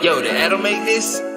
Yo, the Adam make this?